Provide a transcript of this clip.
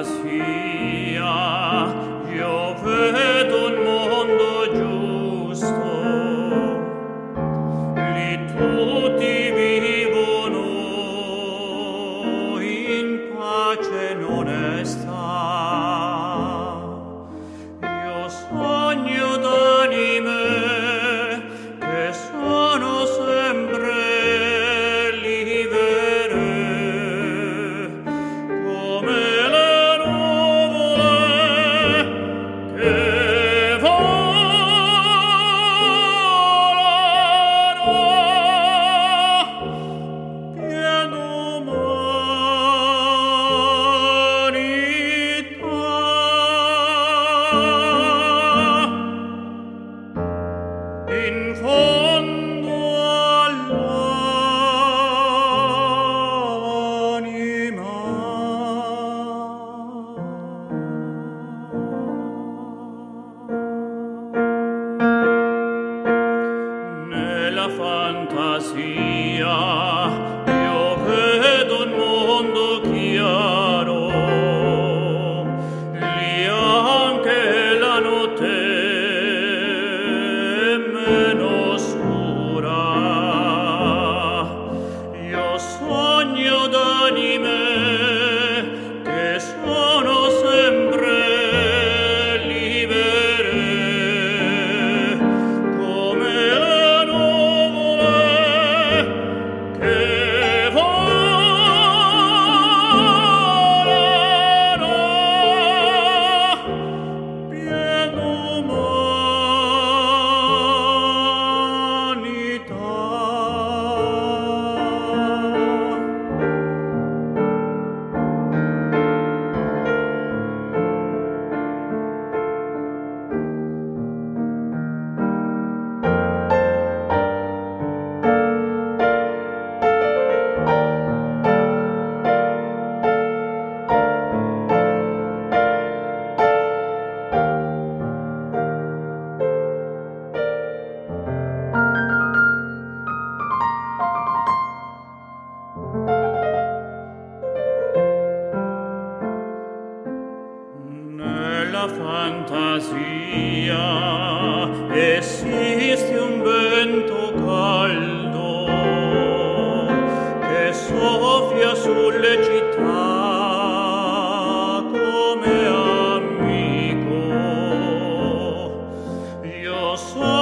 fantasia io vedo un mondo giusto. Li tutti vivono in pace non est fantasia io vedo un mondo chiaro. Lì anche la notte è meno scura. Io sogno d'anime Nella fantasia esiste un vento caldo che soffia sulle città come amico. Io sono